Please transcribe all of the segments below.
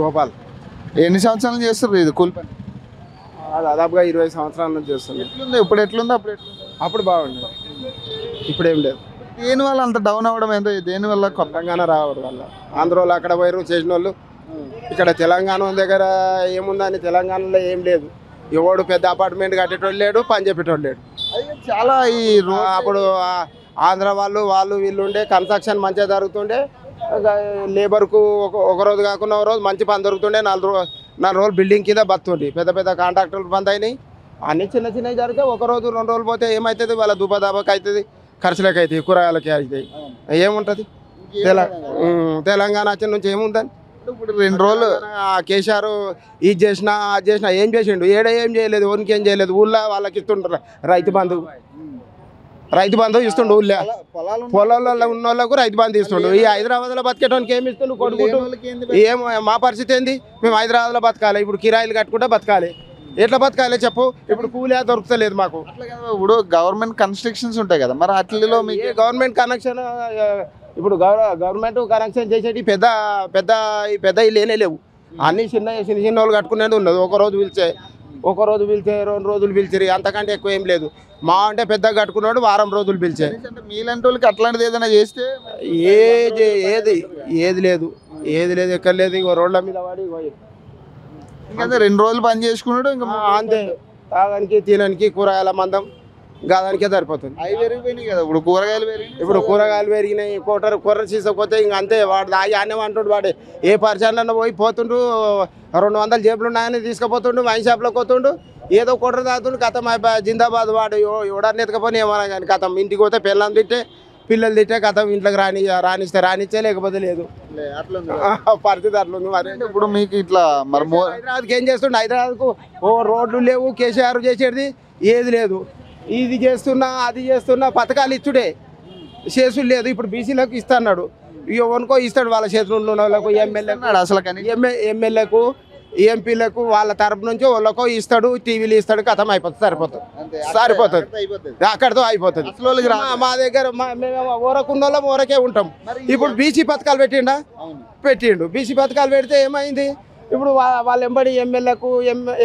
గోపాల్. ఎన్ని సంవత్సరాలు చేస్తారు ఇది కూలి పని దాదాపుగా ఇరవై సంవత్సరాల నుంచి చేస్తుంది ఎట్లుంది? ఇప్పుడు ఎట్లుంది? అప్పుడు ఎట్లుంది? అప్పుడు బాగుండేది ఇప్పుడు ఏం లేదు. దేని వల్ల అంత డౌన్ అవ్వడం ఏందో? దేని వల్ల కొత్త? తెలంగాణ రావడం వల్ల. ఆంధ్రోళ్ళు అక్కడ పోయారు చేసిన వాళ్ళు ఇక్కడ తెలంగాణ దగ్గర ఏముందని తెలంగాణలో ఏం లేదు. ఎవడు పెద్ద అపార్ట్మెంట్ కట్టేటోడు లేడు పని చెప్పేటోడు లేడు. అది చాలా ఈ అప్పుడు ఆంధ్ర వాళ్ళు వాళ్ళు వీళ్ళు ఉండే కన్స్ట్రక్షన్ మంచిగా జరుగుతుండే. లేబర్కు ఒక ఒక రోజు కాకుండా ఒక రోజు మంచి పని దొరుకుతుండే నాలుగు రోజు నాలుగు రోజులు బిల్డింగ్ కింద బతుండే పెద్ద పెద్ద కాంట్రాక్టర్లు బంద్ అయినాయి. అన్ని చిన్న చిన్నవి జరిగితే ఒక రోజు రెండు రోజులు పోతే ఏమవుతుంది వాళ్ళ దుబాదాబాకి అవుతుంది ఖర్చులకి అవుతాయి కూరగాయలకి అవుతాయి ఏముంటుంది? తెలంగాణ వచ్చిన నుంచి ఏముందని? ఇప్పుడు రెండు రోజులు ఆ కేసీఆర్ ఇది చేసినా అది చేసినా ఏం చేసిండు? ఏడ ఏం చేయలేదు ఓనికి ఏం చేయలేదు. ఊళ్ళో వాళ్ళకి ఇస్తుండ్రు రైతు బంధు. రైతు బంధు ఇస్తుండు ఊళ్ళో. పొలాలు పొలాల్లో ఉన్న వాళ్ళకు రైతు బంధు ఇస్తుండు. ఈ హైదరాబాద్లో బతికేటానికి ఏమి ఇస్తుండు కొడుకుంటూ ఏం మా పరిస్థితి ఏంది? మేము హైదరాబాద్లో బతకాలి. ఇప్పుడు కిరాయిలు కట్టుకుంటే బతకాలి. ఎట్లా బతకాలి చెప్పు? ఇప్పుడు కూలీ దొరుకుతలేదు మాకు. ఇప్పుడు గవర్నమెంట్ కన్స్ట్రక్షన్స్ ఉంటాయి కదా. మరి అట్లలో మీకు ఏ గవర్నమెంట్ కనెక్షన్ ఇప్పుడు గవ- గవర్నమెంట్ కనెక్షన్ చేసేటి పెద్ద పెద్ద పెద్ద ఇల్లు లేవు. అన్ని చిన్న చిన్న చిన్న వాళ్ళు కట్టుకునేది ఉన్నది. ఒక రోజు పిలిచే ఒక రోజు పిలిచే రెండు రోజులు పిలిచిరి అంతకంటే ఎక్కువ ఏం లేదు. మా అంటే పెద్దగా కట్టుకున్నాడు వారం రోజులు పిలిచే. మీలాంటి వాళ్ళకి అట్లాంటిది ఏదైనా చేస్తే? ఏది ఏది ఏది లేదు. ఏది లేదు ఎక్కడ లేదు. ఇగో రోడ్ల మీద ఇగో ఇంకా రెండు రోజులు పని చేసుకున్నాడు ఇంకా అంతే. తాగడానికి తినడానికి కూరగాయల మందం. గాదానికే సరిపోతుంది. అవి పెరిగిపోయినాయి కదా ఇప్పుడు కూరగాయలు పెరిగినాయి. ఇప్పుడు కూరగాయలు పెరిగినాయి కూటర్ కూర సీసకపోతే ఇంక అంతే వాడు దాగి అన్నం అంటుండు వాడు ఏ పరిచయాలన్నా పోయి పోతుండు రెండు వందల జేబులు ఉన్నాయని తీసుకుపోతుండు వైన్ షాప్లోకి పోతుండు ఏదో కుట్ర తాగుతుండు కథం జిందాబాద్ వాడు ఎవ- ఎవడన్నా ఎత్తుకపోయి ఏమన్నా కానీ కథం. ఇంటికి పోతే పిల్లలు తిట్టే పిల్లలు తిట్టే కథం ఇంట్లోకి రాని రానిస్తే రానిచ్చే లేకపోతే లేదు. పరిస్థితి అట్లుంది మరి. ఇప్పుడు మీకు ఇట్లా మరి హైదరాబాద్కి ఏం చేస్తుండే? హైదరాబాద్కు ఓ రోడ్లు లేవు కేసీఆర్ చేసేది ఏది లేదు. ఇది చేస్తున్నా అది చేస్తున్నా పథకాలు ఇచ్చుడే. చేసుడు లేదు ఇప్పుడు బీసీలకు ఇస్తాడు ఎవరికో ఇస్తాడు వాళ్ళ చేతులు ఉన్న వాళ్ళకు ఎమ్మెల్యే అన్నాడు అసలు కానీ ఎమ్మెల్యేకు ఎంపీలకు వాళ్ళ తరపు నుంచి వాళ్ళకో ఇస్తాడు టీవీలు ఇస్తాడు కథం అయిపోతుంది సరిపోతుంది. సరిపోతుంది. అక్కడితో అయిపోతుంది. మా- దగ్గర ఊరకున్న వాళ్ళం ఊరకే ఉంటాం. ఇప్పుడు బీసీ పథకాలు పెట్టిండా? పెట్టిండు. బీసీ పథకాలు పెడితే ఏమైంది? ఇప్పుడు వాళ్ళ ఎంబడి ఎమ్మెల్యేలకు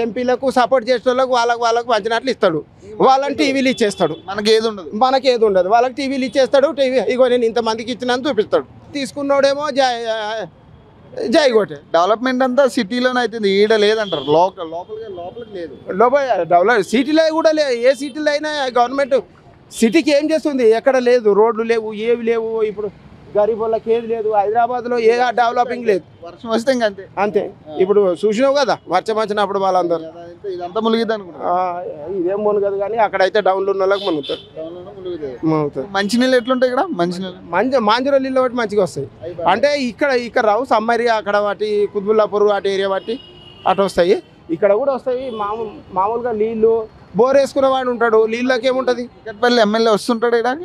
ఎంపీలకు సపోర్ట్ చేసే వాళ్ళకు వాళ్ళకు వాళ్ళకు పంచినట్లు ఇస్తాడు. వాళ్ళని టీవీలు ఇచ్చేస్తాడు. మనకి ఏది ఉండదు మనకి ఏది ఉండదు వాళ్ళకి టీవీలు ఇచ్చేస్తాడు టీవీ ఇగో నేను ఇంతమందికి ఇచ్చినాను చూపిస్తాడు. తీసుకున్నోడేమో జై జై కొట్టే. డెవలప్మెంట్ అంతా సిటీలోనే అవుతుంది ఈడ లేదంటారు. లోకల్ లోపలికి లోపలికి లేదు. లోపల డెవలప్ సిటీలో కూడా లే ఏ సిటీలో అయినా గవర్నమెంట్ సిటీకి ఏం చేస్తుంది? ఎక్కడ లేదు. రోడ్లు లేవు ఏవి లేవు. ఇప్పుడు గరీబ్ వాళ్ళకి ఏది లేదు. హైదరాబాద్లో ఏ డెవలపింగ్ లేదు. వర్షం వస్తే ఇంక అంతే. అంతే. ఇప్పుడు చూసినావు కదా వర్షం వచ్చినప్పుడు వాళ్ళందరూ. ఇదంతా- ములిగిద్ది అనుకుంటా ఇదేం మునగదు కానీ అక్కడైతే డౌన్లో ఉన్న వాళ్ళకి మునుగుతారు. మునుగుతారు. మంచినీళ్ళు ఎట్లుంటాయి ఇక్కడ? మంచినీళ్ళు మంచి మాంజరో నీళ్ళు బట్టి మంచిగా వస్తాయి. అంటే ఇక్కడ ఇక్కడ రావు సమ్మరి అక్కడ వాటి కుతుబుల్లాపూర్ అటు ఏరియా బట్టి అటు వస్తాయి. ఇక్కడ కూడా వస్తాయి. మామూలు మామూలుగా నీళ్ళు బోర్ వేసుకున్న వాడు ఉంటాడు. నీళ్ళకి ఏముంటుంది? ఎమ్మెల్యే వస్తుంటాడు ఇక్కడ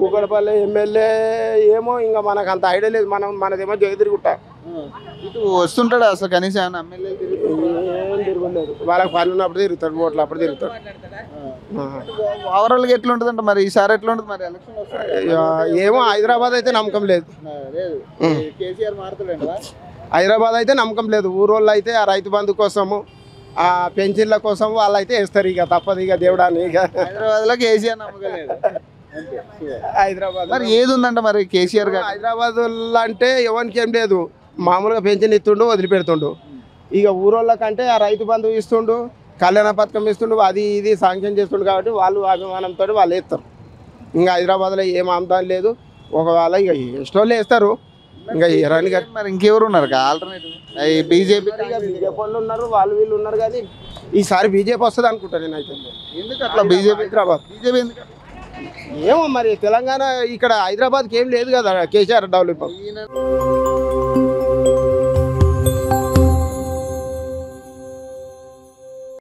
కూకడపల్లి ఎమ్మెల్యే ఏమో ఇంకా మనకు అంత ఐడియా లేదు. మనం మనదేమో జగదిరుగుట్ట. ఇటు వస్తుంటాడు అసలు కనీసం ఏమైనా ఎమ్మెల్యే ఏం తిరగలేదు వాళ్ళకి పని ఉన్నప్పుడు తిరుగుతాడు ఓట్లు అప్పుడు తిరుగుతాడు. ఆ. ఓవరాల్గా ఎట్లుంటది మరి? ఈసారి ఎట్లుంటది మరి? ఎలక్షన్ ఏమో హైదరాబాద్ అయితే నమ్మకం లేదు. కేసీఆర్ మారుతాడు హైదరాబాద్ అయితే నమ్మకం లేదు. ఊరోళ్ళు అయితే ఆ రైతు బంధు కోసము ఆ పెన్షన్ల కోసం వాళ్ళు అయితే వేస్తారు. ఇక తప్పదు ఇక దేవుడాన్ని ఇక. హైదరాబాద్లో కేసీఆర్ నమ్మకం లేదు. హైదరాబాద్ మరి ఏది ఉందంట మరి కేసీఆర్ గారు? హైదరాబాద్ అంటే ఎవరికి ఏం లేదు. మామూలుగా పెన్షన్ ఇస్తుండు వదిలిపెడుతుండు. ఇక ఊరోళ్ళకంటే ఆ రైతు బంధువు ఇస్తుండు కళ్యాణ పథకం ఇస్తుండు అది ఇది సాంక్షన్ చేస్తుండు కాబట్టి వాళ్ళు అభిమానంతో వాళ్ళు వేస్తారు ఇంకా హైదరాబాద్లో ఏం ఆమ్దాన్ లేదు. ఒకవేళ ఇక ఇష్టోళ్ళు వేస్తారు ఇంకా ఇరాని గారు మరి ఇంకెవరు ఉన్నారు ఆల్టర్నేటివ్ బీజేపీ బీజేపీ వాళ్ళు ఉన్నారు వాళ్ళు వీళ్ళు ఉన్నారు కానీ ఈసారి బీజేపీ వస్తుంది అనుకుంటా నేనైతే. ఎందుకు అట్లా? బీజేపీ హైదరాబాద్. బీజేపీ ఎందుకు ఏమో మరి తెలంగాణ ఇక్కడ హైదరాబాద్కి ఏం లేదు కదా కేసీఆర్ డెవలప్.